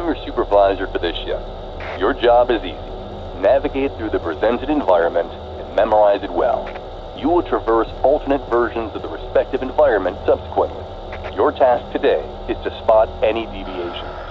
I'm your supervisor for this shift. Your job is easy. Navigate through the presented environment and memorize it well. You will traverse alternate versions of the respective environment subsequently. Your task today is to spot any deviations.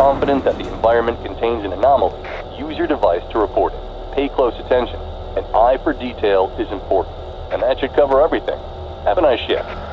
Confident that the environment contains an anomaly, use your device to report it. Pay close attention. An eye for detail is important, and that should cover everything. Have a nice shift.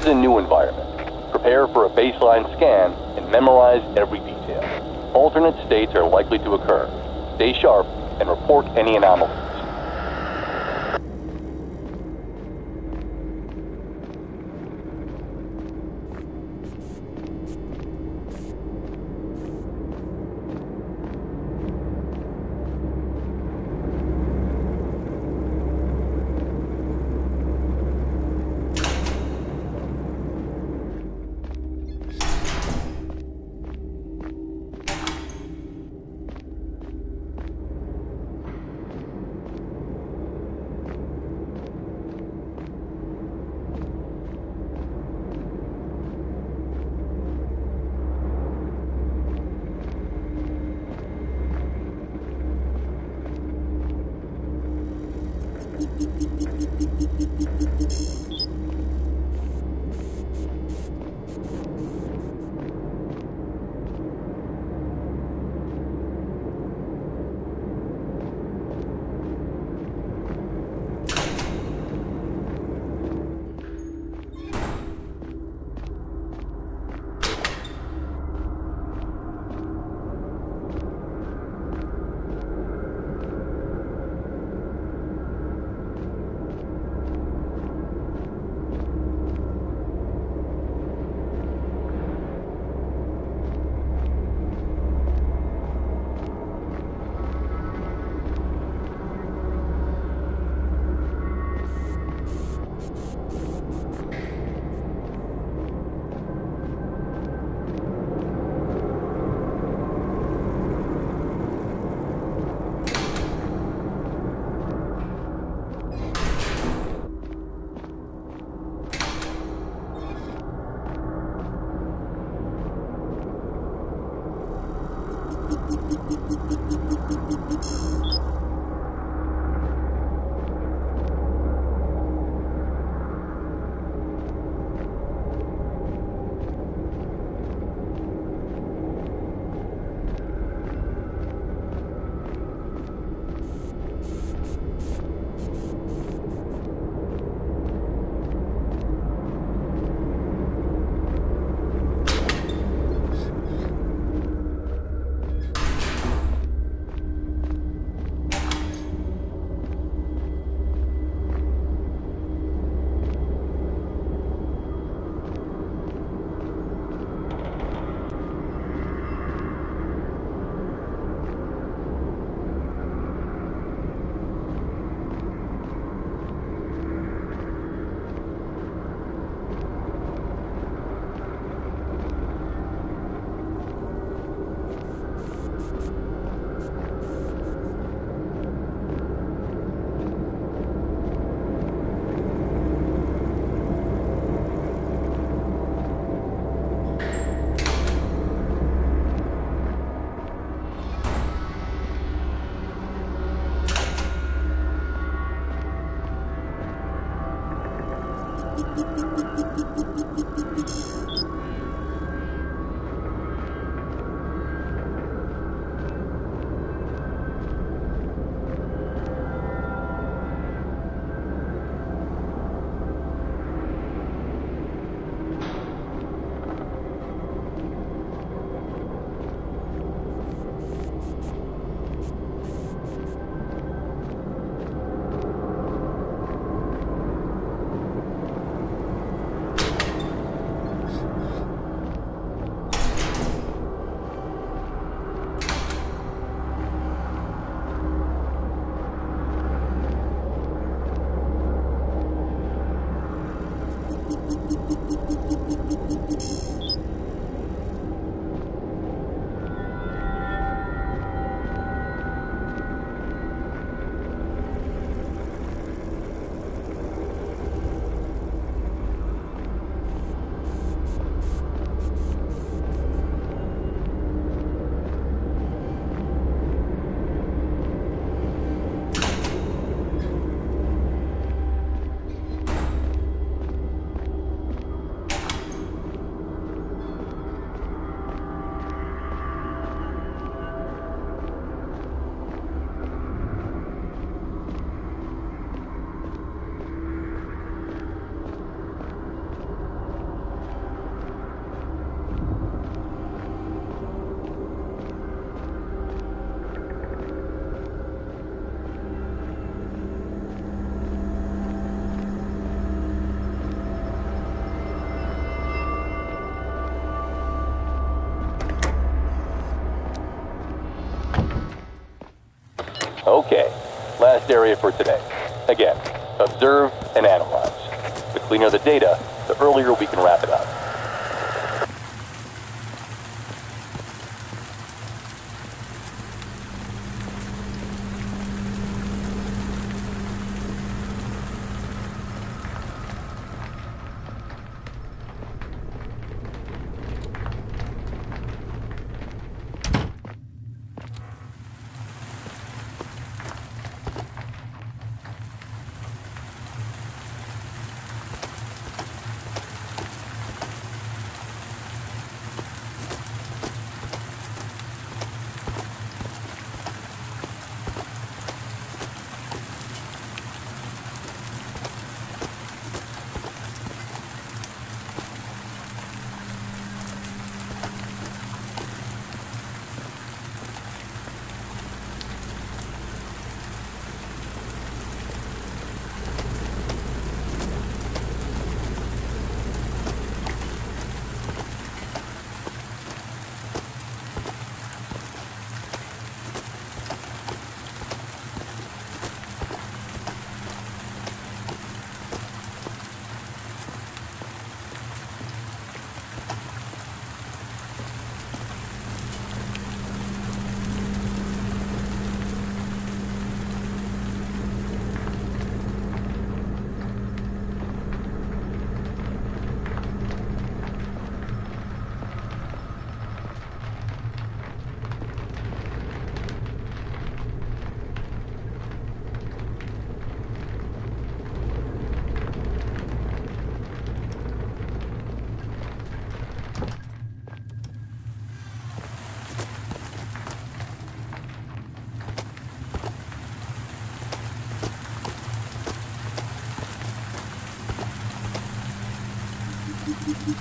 Is a new environment. Prepare for a baseline scan and memorize every detail. Alternate states are likely to occur. Stay sharp and report any anomalies. Last area for today. Again, observe and analyze. The cleaner the data, the earlier we can wrap it up.